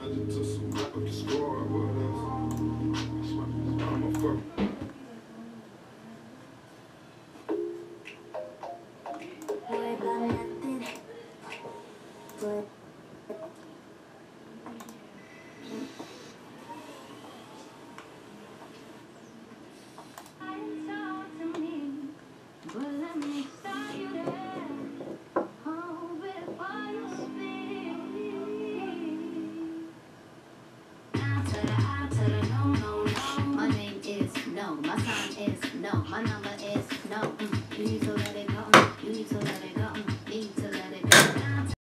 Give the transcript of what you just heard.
It's a super, but is. No, my number